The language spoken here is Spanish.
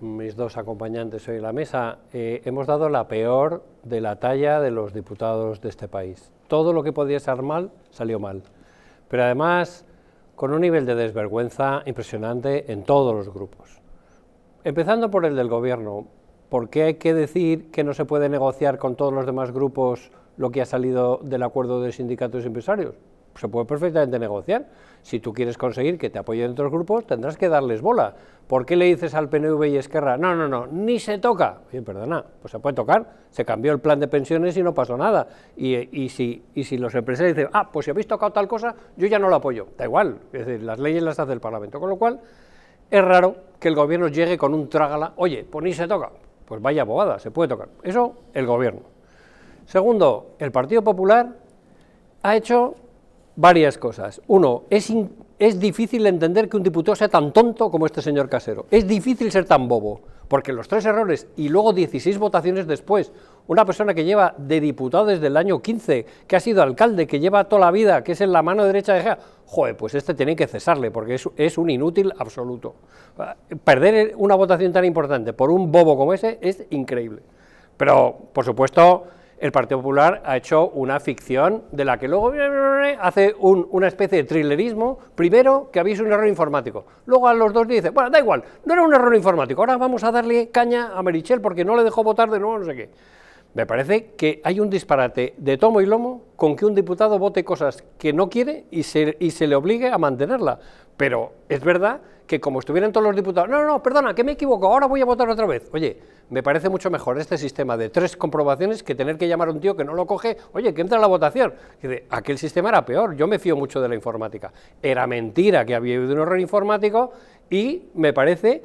mis dos acompañantes hoy en la mesa, eh, hemos dado la peor de la talla de los diputados de este país. Todo lo que podía ser mal salió mal, pero además con un nivel de desvergüenza impresionante en todos los grupos. Empezando por el del gobierno, ¿por qué hay que decir que no se puede negociar con todos los demás grupos lo que ha salido del acuerdo de sindicatos y empresarios? Se puede perfectamente negociar. Si tú quieres conseguir que te apoyen otros grupos, tendrás que darles bola. ¿Por qué le dices al PNV y Esquerra, no, no, no, ni se toca? Oye, perdona, pues se puede tocar, se cambió el plan de pensiones y no pasó nada. Y, si, y si los empresarios dicen, ah, pues si habéis tocado tal cosa, yo ya no lo apoyo. Da igual, es decir, las leyes las hace el Parlamento. Con lo cual, es raro que el gobierno llegue con un trágala, oye, pues ni se toca. Pues vaya bobada, se puede tocar. Eso, el gobierno. Segundo, el Partido Popular ha hecho varias cosas. Uno, es, es difícil entender que un diputado sea tan tonto como este señor Casero. Es difícil ser tan bobo, porque los tres errores y luego 16 votaciones después, una persona que lleva de diputado desde el año 15, que ha sido alcalde, que lleva toda la vida, que es en la mano derecha de Gea, joder, pues este tiene que cesarle, porque es, es un inútil absoluto. Perder una votación tan importante por un bobo como ese es increíble. Pero, por supuesto, el Partido Popular ha hecho una ficción de la que luego hace una especie de thrillerismo, primero que habéis un error informático, luego a los dos días dice, bueno, da igual, no era un error informático, ahora vamos a darle caña a Merichel porque no le dejó votar de nuevo, no sé qué. Me parece que hay un disparate de tomo y lomo con que un diputado vote cosas que no quiere y se, y se le obligue a mantenerla. Pero es verdad que como estuvieran todos los diputados, no, no, perdona, que me equivoco, ahora voy a votar otra vez. Oye, me parece mucho mejor este sistema de tres comprobaciones que tener que llamar a un tío que no lo coge, oye, que entra a la votación. Dice, aquel sistema era peor, yo me fío mucho de la informática. Era mentira que había habido un error informático y me parece